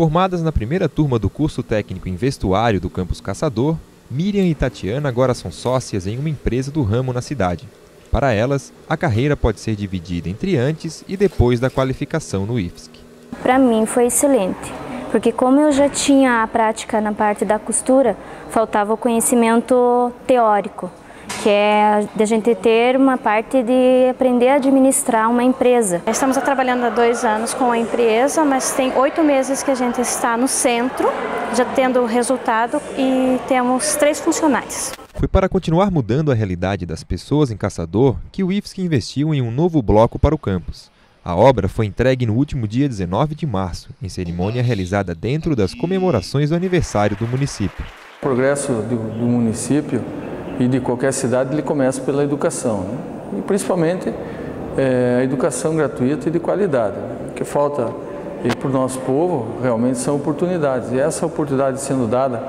Formadas na primeira turma do curso técnico em vestuário do campus Caçador, Miriam e Tatiana agora são sócias em uma empresa do ramo na cidade. Para elas, a carreira pode ser dividida entre antes e depois da qualificação no IFSC. Para mim foi excelente, porque como eu já tinha a prática na parte da costura, faltava o conhecimento teórico que é de a gente ter uma parte de aprender a administrar uma empresa. Estamos trabalhando há dois anos com a empresa, mas tem oito meses que a gente está no centro, já tendo resultado e temos três funcionários. Foi para continuar mudando a realidade das pessoas em Caçador que o IFSC investiu em um novo bloco para o campus. A obra foi entregue no último dia 19 de março, em cerimônia realizada dentro das comemorações do aniversário do município. O progresso do, do município e de qualquer cidade ele começa pela educação, né? e principalmente é, a educação gratuita e de qualidade. Né? O que falta para o nosso povo realmente são oportunidades, e essa oportunidade sendo dada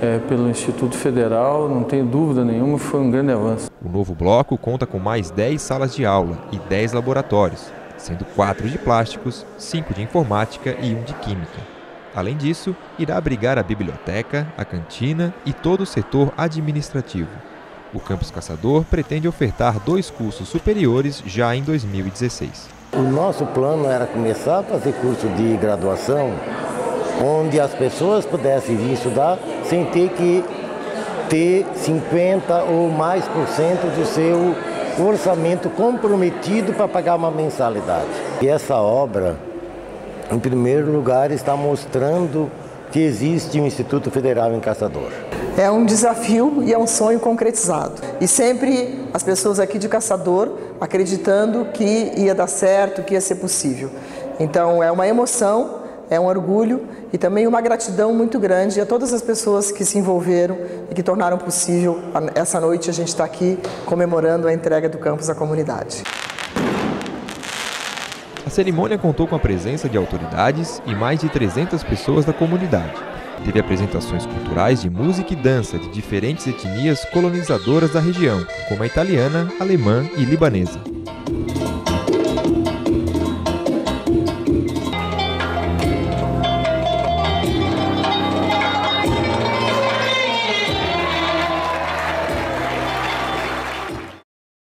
é, pelo Instituto Federal, não tenho dúvida nenhuma, foi um grande avanço. O novo bloco conta com mais 10 salas de aula e 10 laboratórios, sendo 4 de plásticos, 5 de informática e 1 de química. Além disso, irá abrigar a biblioteca, a cantina e todo o setor administrativo. O Campus Caçador pretende ofertar dois cursos superiores já em 2016. O nosso plano era começar a fazer curso de graduação onde as pessoas pudessem vir estudar sem ter que ter 50 ou mais por cento do seu orçamento comprometido para pagar uma mensalidade. E essa obra, em primeiro lugar, está mostrando que existe um Instituto Federal em Caçador. É um desafio e é um sonho concretizado. E sempre as pessoas aqui de Caçador acreditando que ia dar certo, que ia ser possível. Então é uma emoção, é um orgulho e também uma gratidão muito grande a todas as pessoas que se envolveram e que tornaram possível essa noite a gente estar aqui comemorando a entrega do campus à comunidade. A cerimônia contou com a presença de autoridades e mais de 300 pessoas da comunidade. Teve apresentações culturais de música e dança de diferentes etnias colonizadoras da região, como a italiana, alemã e libanesa.